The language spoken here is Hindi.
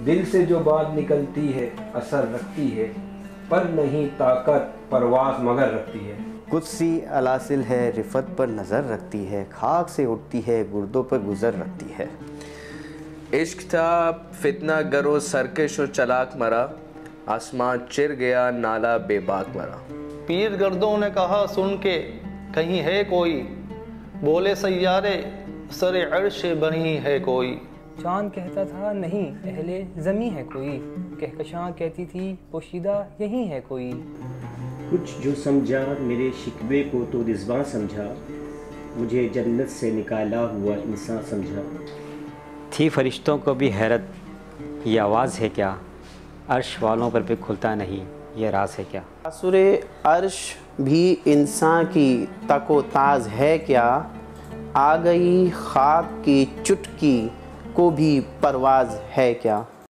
दिल से जो बात निकलती है असर रखती है पर नहीं ताकत परवाज मगर रखती है। कुदसी अलासिल है रिफत पर नज़र रखती है खाक से उठती है गुर्दों पर गुजर रखती है। इश्क था फितना गरो सरकश और चलाक मरा। आसमान चिर गया नाला बेबाक मरा। पीर गर्दों ने कहा सुन के कहीं है कोई? बोले सैयारे सर अर्श बनी है कोई? चाँद कहता था नहीं अहले ज़मी है कोई। कहकशां कहती थी पोशीदा यही है कोई। कुछ जो समझा मेरे शिकवे को तो रिजवान समझा। मुझे जन्नत से निकाला हुआ इंसान समझा। थी फरिश्तों को भी हैरत ये आवाज़ है क्या? अर्श वालों पर भी खुलता नहीं ये राज है क्या? असुर अर्श भी इंसान की तको ताज है क्या? आ गई खाक की चुटकी को भी परवाज है क्या?